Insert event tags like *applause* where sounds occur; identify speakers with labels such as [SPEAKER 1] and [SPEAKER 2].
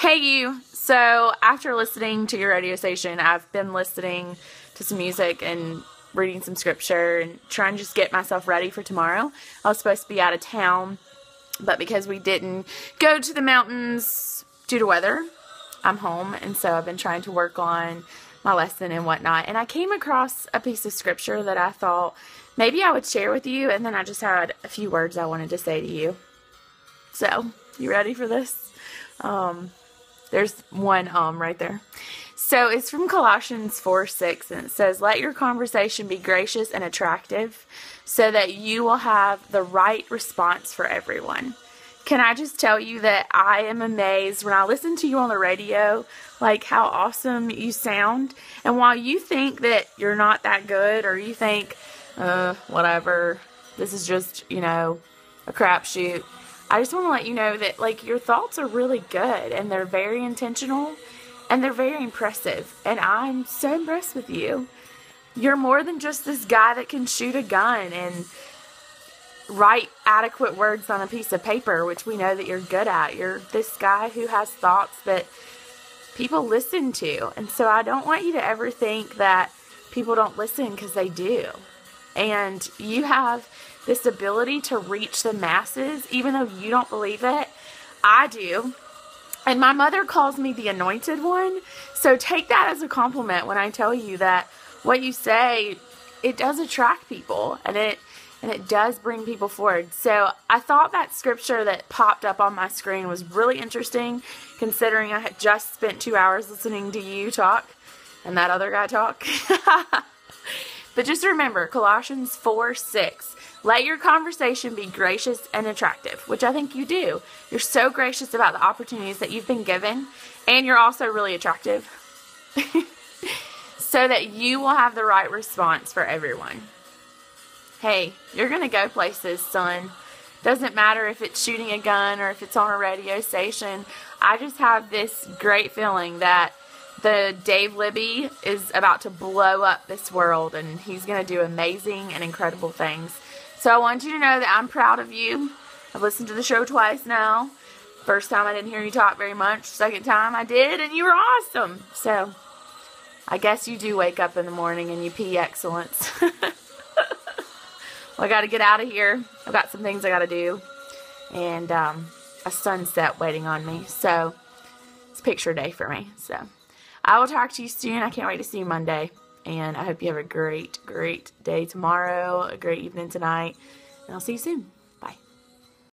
[SPEAKER 1] Hey, you. So, after listening to your radio station, I've been listening to some music and reading some scripture and trying to just get myself ready for tomorrow. I was supposed to be out of town, but because we didn't go to the mountains due to weather, I'm home. And so, I've been trying to work on my lesson and whatnot. And I came across a piece of scripture that I thought maybe I would share with you. And then I just had a few words I wanted to say to you. So, you ready for this? Um, there's one um right there. So it's from Colossians 4 6, and it says, Let your conversation be gracious and attractive so that you will have the right response for everyone. Can I just tell you that I am amazed when I listen to you on the radio, like how awesome you sound. And while you think that you're not that good, or you think, uh, whatever, this is just, you know, a crapshoot, I just want to let you know that like your thoughts are really good and they're very intentional and they're very impressive. And I'm so impressed with you. You're more than just this guy that can shoot a gun and write adequate words on a piece of paper, which we know that you're good at. You're this guy who has thoughts that people listen to. And so I don't want you to ever think that people don't listen because they do. And you have this ability to reach the masses, even though you don't believe it. I do. And my mother calls me the anointed one. So take that as a compliment when I tell you that what you say, it does attract people and it and it does bring people forward. So I thought that scripture that popped up on my screen was really interesting considering I had just spent two hours listening to you talk and that other guy talk. *laughs* but just remember Colossians 4 6. Let your conversation be gracious and attractive, which I think you do. You're so gracious about the opportunities that you've been given, and you're also really attractive. *laughs* so that you will have the right response for everyone. Hey, you're going to go places, son. Doesn't matter if it's shooting a gun or if it's on a radio station. I just have this great feeling that the Dave Libby is about to blow up this world and he's going to do amazing and incredible things. So I want you to know that I'm proud of you. I've listened to the show twice now. First time I didn't hear you talk very much. Second time I did, and you were awesome. So I guess you do wake up in the morning and you pee excellence. *laughs* well, I got to get out of here. I've got some things I got to do. And um, a sunset waiting on me. So it's picture day for me. So I will talk to you soon. I can't wait to see you Monday. And I hope you have a great, great day tomorrow, a great evening tonight. And I'll see you soon.